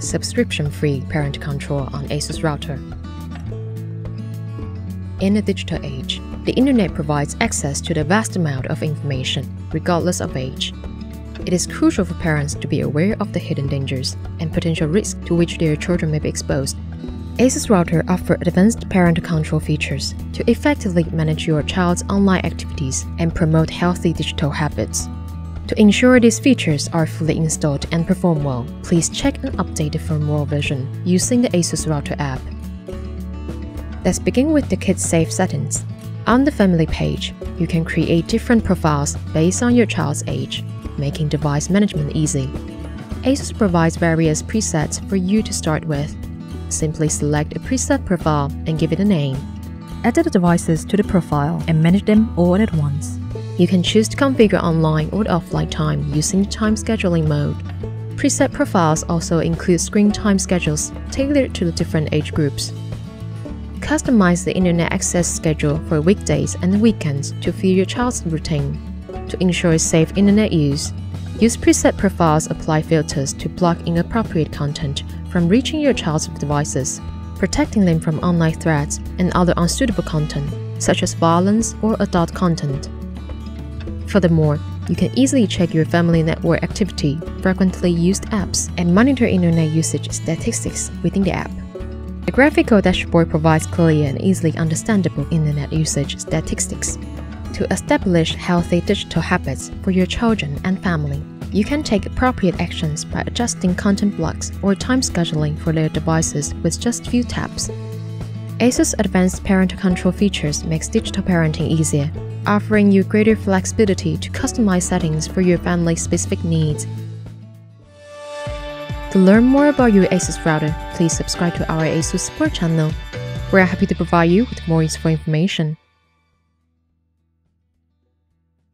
subscription-free parent control on ASUS router. In a digital age, the internet provides access to the vast amount of information, regardless of age. It is crucial for parents to be aware of the hidden dangers and potential risks to which their children may be exposed. ASUS Router offers advanced parent control features to effectively manage your child's online activities and promote healthy digital habits. To ensure these features are fully installed and perform well, please check and update the firmware version using the ASUS Router app. Let's begin with the Kids Safe settings. On the Family page, you can create different profiles based on your child's age, making device management easy. ASUS provides various presets for you to start with. Simply select a preset profile and give it a name. Add the devices to the profile and manage them all at once. You can choose to configure online or offline time using the time scheduling mode. Preset profiles also include screen time schedules tailored to the different age groups. Customize the internet access schedule for weekdays and weekends to fit your child's routine. To ensure safe internet use, use preset profiles apply filters to block inappropriate content from reaching your child's devices, protecting them from online threats and other unsuitable content, such as violence or adult content. Furthermore, you can easily check your family network activity, frequently used apps, and monitor internet usage statistics within the app. The graphical dashboard provides clear and easily understandable internet usage statistics. To establish healthy digital habits for your children and family, you can take appropriate actions by adjusting content blocks or time scheduling for their devices with just few taps. ASUS advanced parental control features makes digital parenting easier, offering you greater flexibility to customize settings for your family's specific needs. To learn more about your ASUS router, please subscribe to our ASUS support channel. We're happy to provide you with more useful information.